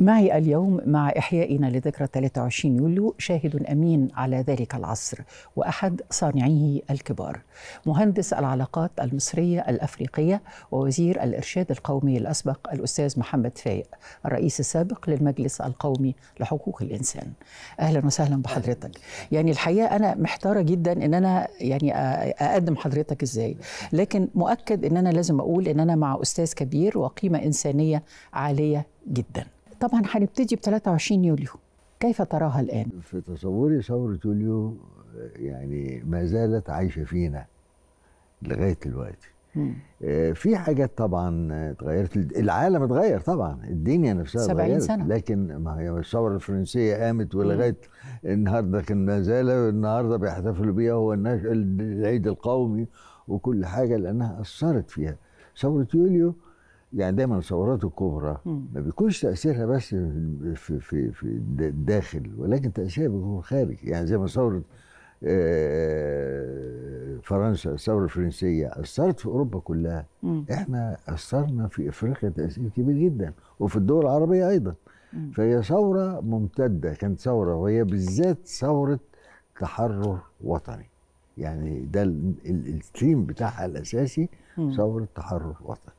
معي اليوم مع إحيائنا لذكرى 23 يوليو شاهد أمين على ذلك العصر وأحد صانعيه الكبار مهندس العلاقات المصرية الأفريقية ووزير الإرشاد القومي الأسبق الأستاذ محمد فايق الرئيس السابق للمجلس القومي لحقوق الإنسان. أهلا وسهلا بحضرتك. يعني الحقيقة أنا محتارة جدا إن أنا يعني أقدم حضرتك إزاي لكن مؤكد إن أنا لازم أقول إن أنا مع أستاذ كبير وقيمة إنسانية عالية جدا. طبعا هنبتدي ب 23 يوليو كيف تراها الآن؟ في تصوري ثورة يوليو يعني ما زالت عايشة فينا لغاية دلوقتي. آه، في حاجات طبعا اتغيرت العالم اتغير طبعا الدنيا نفسها 70 اتغيرت سنة. لكن ما هي الثورة الفرنسية قامت ولغاية النهارده كان ما زال النهارده بيحتفلوا بيها هو العيد القومي وكل حاجة لأنها أثرت فيها ثورة يوليو يعني دايما الثورات الكبرى. ما بيكونش تأثيرها بس في في في الداخل ولكن تأثيرها بيكون خارج يعني زي ما ثورة آه، فرنسا الثورة الفرنسية أثرت في أوروبا كلها مم. إحنا أثرنا في إفريقيا تأثير كبير جدا وفي الدول العربية أيضا مم. فهي ثورة ممتدة كانت ثورة وهي بالذات ثورة تحرر وطني يعني ده ال- ال- الثيم بتاعها الأساسي. ثورة تحرر وطني